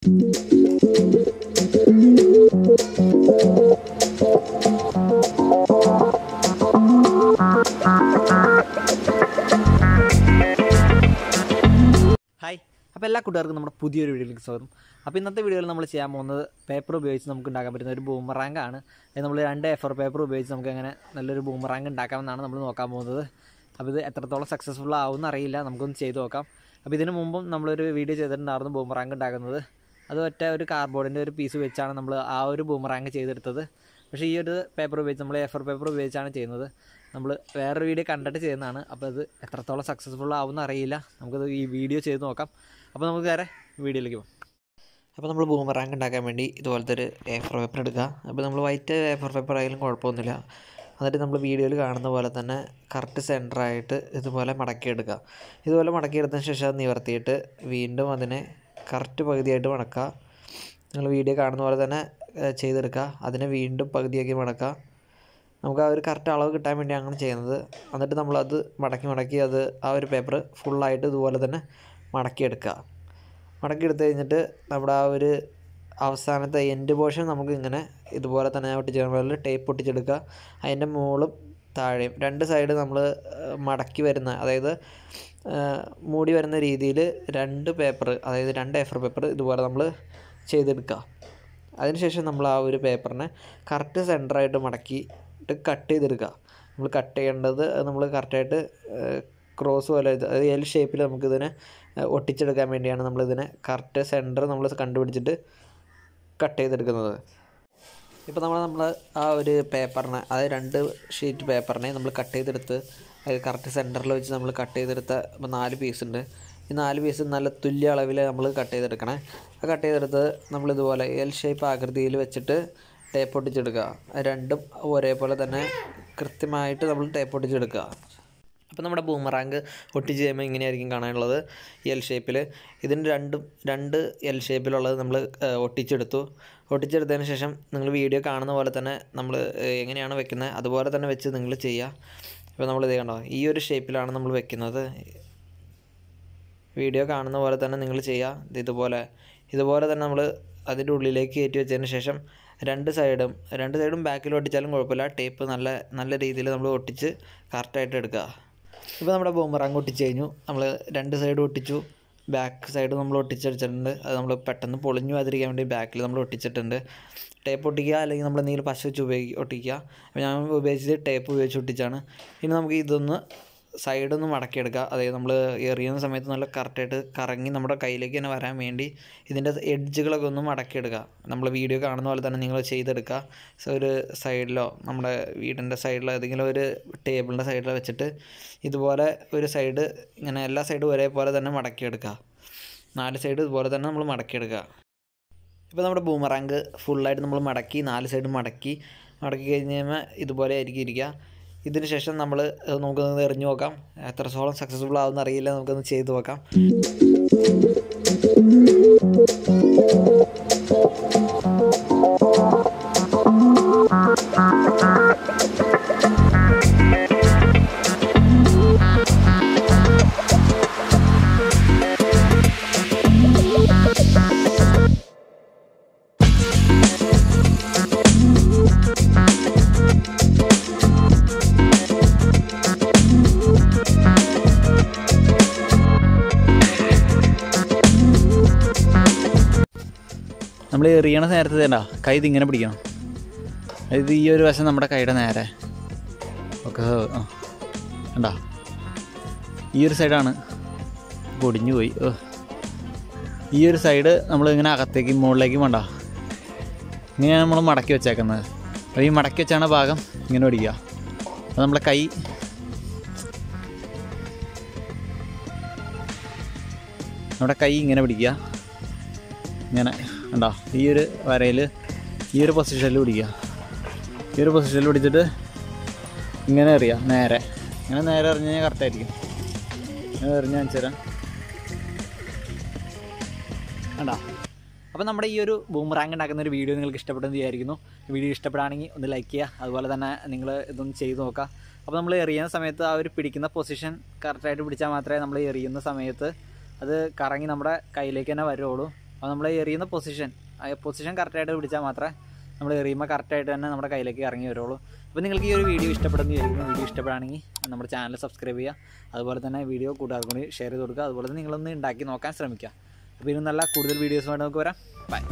അപ്പോൾ എല്ലാ കൂട്ടുകാർക്കും നമ്മുടെ പുതിയൊരു വീഡിയോയിലേക്ക് സ്വാഗതം. അപ്പോൾ ഇന്നത്തെ വീഡിയോയിൽ നമ്മൾ ചെയ്യാൻ പോകുന്നത് പേപ്പർ ഉപയോഗിച്ച് നമുക്ക് ഉണ്ടാക്കാൻ പറ്റുന്ന ഒരു ബൂമറാങ്ക് ആണ്. നമ്മൾ രണ്ട് എഫർ പേപ്പർ ഉപയോഗിച്ച് നമുക്ക് അങ്ങനെ നല്ലൊരു ബൂമറാങ്ക് ഉണ്ടാക്കാമെന്നാണ് നമ്മൾ നോക്കാൻ പോകുന്നത്. അപ്പോൾ ഇത് എത്രത്തോളം സക്സസ്ഫുൾ ആവുമെന്ന് അറിയില്ല. നമുക്കൊന്ന് ചെയ്ത് നോക്കാം. അപ്പോൾ ഇതിന് മുമ്പും നമ്മളൊരു വീഡിയോ ചെയ്തിട്ടുണ്ടായിരുന്നു ബൂമറാങ്ക് ഉണ്ടാക്കുന്നത്. അത് ഒറ്റ ഒരു കാർഡ്ബോർഡിന്റെ ഒരു പീസ് വെച്ചാണ് നമ്മൾ ആ ഒരു ബൂമറാങ് ചെയ്തെടുത്തത്. പക്ഷേ ഈ ഒരു പേപ്പർ ഉപയോഗിച്ച് നമ്മൾ എഫർ പേപ്പർ ഉപയോഗിച്ചാണ് ചെയ്യുന്നത്. നമ്മൾ വേറൊരു വീഡിയോ കണ്ടിട്ട് ചെയ്യുന്നതാണ്. അപ്പോൾ അത് എത്രത്തോളം സക്സസ്ഫുൾ ആവുമെന്ന് അറിയില്ല. നമുക്കത് ഈ വീഡിയോ ചെയ്ത് നോക്കാം. അപ്പോൾ നമുക്ക് വേറെ വീഡിയോയിലേക്ക് പോകാം. അപ്പോൾ നമ്മൾ ബൂമറാങ് ഉണ്ടാക്കാൻ വേണ്ടി ഇതുപോലത്തെ ഒരു എഫർ പേപ്പർ എടുക്കുക. അപ്പോൾ നമ്മൾ വൈറ്റ് എഫർ പേപ്പർ ആയാലും കുഴപ്പമൊന്നുമില്ല. എന്നിട്ട് നമ്മൾ വീഡിയോയിൽ കാണുന്ന പോലെ തന്നെ കറക്റ്റ് സെന്ററായിട്ട് ഇതുപോലെ മടക്കിയെടുക്കുക. ഇതുപോലെ മടക്കിയെടുത്തതിന് ശേഷം അത് നിവർത്തിയിട്ട് വീണ്ടും അതിനെ കറക്റ്റ് പകുതിയായിട്ട് മടക്കുക നിങ്ങൾ വീഡിയോ കാണുന്ന പോലെ തന്നെ ചെയ്തെടുക്കുക. അതിനെ വീണ്ടും പകുതിയാക്കി മടക്കുക നമുക്ക് ആ ഒരു കറക്റ്റ് അളവ് കിട്ടാൻ വേണ്ടി അങ്ങനെ ചെയ്യുന്നത്. എന്നിട്ട് നമ്മളത് മടക്കി മടക്കി അത് ആ ഒരു പേപ്പർ ഫുള്ളായിട്ട് ഇതുപോലെ തന്നെ മടക്കിയെടുക്കുക. മടക്കിയെടുത്ത് കഴിഞ്ഞിട്ട് നമ്മുടെ ആ ഒരു അവസാനത്തെ എൻഡ് പോർഷൻ നമുക്ക് ഇങ്ങനെ ഇതുപോലെ തന്നെ ഒട്ടിച്ചു പോലെ ടേപ്പ് ഒട്ടിച്ചെടുക്കുക. അതിന്റെ മുകളും താഴെയും രണ്ട് സൈഡ് നമ്മൾ മടക്കി വരുന്ന അതായത് മൂടി വരുന്ന രീതിയിൽ രണ്ട് പേപ്പർ അതായത് രണ്ട് എഫർ പേപ്പർ ഇതുപോലെ നമ്മൾ ചെയ്തെടുക്കുക അതിനുശേഷം നമ്മൾ ആ ഒരു പേപ്പറിനെ കറക്റ്റ് സെന്ററായിട്ട് മടക്കിയിട്ട് കട്ട് ചെയ്തെടുക്കുക നമ്മൾ കട്ട് ചെയ്യേണ്ടത് നമ്മൾ കറക്റ്റായിട്ട് ക്രോസ് പോലെ അതായത് എൽ ഷേപ്പിൽ നമുക്കിതിനെ ഒട്ടിച്ചെടുക്കാൻ വേണ്ടിയാണ് നമ്മളിതിനെ കറക്റ്റ് സെന്റർ നമ്മൾ കണ്ടുപിടിച്ചിട്ട് കട്ട് ചെയ്തെടുക്കുന്നത്. ഇപ്പോൾ നമ്മൾ നമ്മൾ ആ ഒരു പേപ്പറിനെ അതായത് രണ്ട് ഷീറ്റ് പേപ്പറിനെ നമ്മൾ കട്ട് ചെയ്തെടുത്ത് അത് കറക്റ്റ് സെന്ററിൽ വെച്ച് നമ്മൾ കട്ട് ചെയ്തെടുത്ത ഇപ്പോൾ നാല് പീസ് ഉണ്ട്. ഈ നാല് പീസ് നല്ല തുല്യ അളവിൽ നമ്മൾ കട്ട് ചെയ്തെടുക്കണേ. ആ കട്ട് ചെയ്തെടുത്ത് നമ്മളിതുപോലെ എൽ ഷേപ്പ് ആകൃതിയിൽ വെച്ചിട്ട് ടേപ്പ് ഒട്ടിച്ചെടുക്കുക. രണ്ടും ഒരേപോലെ തന്നെ കൃത്യമായിട്ട് നമ്മൾ ടേപ്പ് ഒട്ടിച്ചെടുക്കുക. അപ്പോൾ നമ്മുടെ ബൂമറാങ്ക് ഒട്ടിച്ച് ചെയ്യുമ്പോൾ ഇങ്ങനെയായിരിക്കും കാണാനുള്ളത്. എൽ ഷേപ്പിൽ ഇതിന് രണ്ടും രണ്ട് എൽ ഷേപ്പിലുള്ളത് നമ്മൾ ഒട്ടിച്ചെടുത്തു. ഒട്ടിച്ചെടുത്തതിന് ശേഷം നിങ്ങൾ വീഡിയോ കാണുന്ന പോലെ തന്നെ നമ്മൾ എങ്ങനെയാണ് വെക്കുന്നത് അതുപോലെ തന്നെ വെച്ച് നിങ്ങൾ ചെയ്യുക ഇപ്പോൾ നമ്മൾ ഇത് കണ്ടോ? ഈ ഒരു ഷേപ്പിലാണ് നമ്മൾ വെക്കുന്നത്. വീഡിയോ കാണുന്ന പോലെ തന്നെ നിങ്ങൾ ചെയ്യുക ഇതുപോലെ. ഇതുപോലെ തന്നെ നമ്മൾ അതിന്റെ ഉള്ളിലേക്ക് കയറ്റി വെച്ചതിന് ശേഷം രണ്ട് സൈഡും രണ്ട് സൈഡും ബാക്കിൽ ഒട്ടിച്ചാലും കുഴപ്പമില്ല. ടേപ്പ് നല്ല നല്ല രീതിയിൽ നമ്മൾ ഒട്ടിച്ച് കറക്റ്റായിട്ട് എടുക്കുക ഇപ്പോൾ നമ്മുടെ അങ്ങ് ഒട്ടിച്ച് കഴിഞ്ഞു. നമ്മൾ രണ്ട് സൈഡ് ഒട്ടിച്ചു. ബാക്ക് സൈഡ് നമ്മൾ ഒട്ടിച്ചടിച്ചിട്ടുണ്ട്. അത് നമ്മൾ പെട്ടെന്ന് പൊളിഞ്ഞു അതിരിക്കാൻ വേണ്ടി ബാക്കിൽ നമ്മൾ ഒട്ടിച്ചിട്ടുണ്ട്. ടേപ്പ് ഒട്ടിക്കുക അല്ലെങ്കിൽ നമ്മൾ എന്തെങ്കിലും പശ വെച്ച് ഉപയോഗി ഒട്ടിക്കുക. ഞാൻ ഉപയോഗിച്ചത് ടേപ്പ് ഉപയോഗിച്ച് ഒട്ടിച്ചാണ് ഇനി നമുക്ക് ഇതൊന്ന് സൈഡൊന്ന് മടക്കിയെടുക്കുക അതായത് നമ്മൾ എറിയുന്ന സമയത്ത് നല്ല കറക്റ്റായിട്ട് കറങ്ങി നമ്മുടെ കയ്യിലേക്ക് തന്നെ വരാൻ വേണ്ടി ഇതിന്റെ എഡ്ജുകളൊക്കെ ഒന്ന് മടക്കിയെടുക്കുക നമ്മൾ വീഡിയോ കാണുന്ന പോലെ തന്നെ നിങ്ങൾ ചെയ്തെടുക്കുക. സോ ഒരു സൈഡിലോ നമ്മുടെ വീടിന്റെ സൈഡിലോ ഏതെങ്കിലും ഒരു ടേബിളിന്റെ സൈഡിലോ വെച്ചിട്ട് ഇതുപോലെ ഒരു സൈഡ് ഇങ്ങനെ എല്ലാ സൈഡും ഒരേപോലെ തന്നെ മടക്കിയെടുക്കുക നാല് സൈഡ് ഇതുപോലെ തന്നെ നമ്മൾ മടക്കിയെടുക്കുക ഇപ്പോൾ നമ്മുടെ ബൂമറാങ്ക് ഫുള്ളായിട്ട് നമ്മൾ മടക്കി നാല് സൈഡും മടക്കി മടക്കി കഴിഞ്ഞ് കഴിയുമ്പോൾ ഇതുപോലെ ആയിരിക്കും ഇരിക്കുക. ഇതിന് ശേഷം നമ്മൾ നമുക്കൊന്ന് എറിഞ്ഞു നോക്കാം. എത്രത്തോളം സക്സസ്ഫുൾ ആവുമെന്ന് അറിയില്ല. നമുക്കൊന്ന് ചെയ്ത് നോക്കാം. നമ്മൾ എറിയണ നേരത്തെ തന്നെ കൈ ഇതിങ്ങനെ പിടിക്കണം. ഇത് ഈ ഒരു വശം നമ്മുടെ കൈയുടെ നേരെ. ഒക്കെ ആ കണ്ടാ? ഈ ഒരു സൈഡാണ് പൊടിഞ്ഞു പോയി. ഈ ഒരു സൈഡ് നമ്മൾ ഇങ്ങനെ അകത്തേക്ക് മുകളിലേക്ക് വേണ്ട ഇങ്ങനെയാണ് നമ്മൾ മടക്കി വെച്ചേക്കുന്നത്. അപ്പോൾ ഈ മടക്കി വെച്ചാണ് ഭാഗം ഇങ്ങനെ പിടിക്കുക. അപ്പോൾ നമ്മളെ കൈ നമ്മുടെ കൈ ഇങ്ങനെ പിടിക്കുക. ഇങ്ങനെ. ഉണ്ടോ ഈ ഒരു വരയിൽ ഈ ഒരു പൊസിഷനിൽ പിടിക്കുക ഈ ഒരു പൊസിഷനിൽ പിടിച്ചിട്ട് ഇങ്ങനെ എറിയുക നേരെ. ഇങ്ങനെ നേരെ എറിഞ്ഞ് കഴിഞ്ഞാൽ കറക്റ്റായിരിക്കും ഇങ്ങനെ എറിഞ്ഞ് കാണിച്ചു തരാം. കണ്ടോ? അപ്പോൾ നമ്മുടെ ഈ ഒരു ബൂമറാങ്ക് ഉണ്ടാക്കുന്ന ഒരു വീഡിയോ നിങ്ങൾക്ക് ഇഷ്ടപ്പെട്ടെന്ന് വിചാരിക്കുന്നു. വീഡിയോ ഇഷ്ടപ്പെടുകയാണെങ്കിൽ ഒന്ന് ലൈക്ക് ചെയ്യുക അതുപോലെ തന്നെ നിങ്ങൾ ഇതൊന്ന് ചെയ്ത് നോക്കുക അപ്പോൾ നമ്മൾ എറിയുന്ന സമയത്ത് ആ ഒരു പിടിക്കുന്ന പൊസിഷൻ കറക്റ്റായിട്ട് പിടിച്ചാൽ മാത്രമേ നമ്മൾ എറിയുന്ന സമയത്ത് അത് കറങ്ങി നമ്മുടെ കയ്യിലേക്ക് തന്നെ വരുള്ളൂ അപ്പോൾ നമ്മൾ എറിയുന്ന പൊസിഷൻ പൊസിഷൻ കറക്റ്റായിട്ട് പിടിച്ചാൽ മാത്രമേ നമ്മൾ എറിയുമ്പോൾ കറക്റ്റായിട്ട് തന്നെ നമ്മുടെ കയ്യിലേക്ക് ഇറങ്ങി വരുള്ളൂ. അപ്പോൾ നിങ്ങൾക്ക് ഈ ഒരു വീഡിയോ ഇഷ്ടപ്പെടുന്ന വിചാരിക്കുന്നു വീഡിയോ ഇഷ്ടപ്പെടുകയാണെങ്കിൽ നമ്മുടെ ചാനൽ സബ്സ്ക്രൈബ് ചെയ്യുക. അതുപോലെ തന്നെ വീഡിയോ കൂട്ടുകാർക്ക് കൂടി ഷെയർ ചെയ്ത് കൊടുക്കുക. അതുപോലെ തന്നെ നിങ്ങളൊന്ന് ഉണ്ടാക്കി നോക്കാൻ ശ്രമിക്കുക. അപ്പോൾ ഇനി നല്ല കൂടുതൽ വീഡിയോസുമായിട്ട് നമുക്ക് വരാം. ബൈ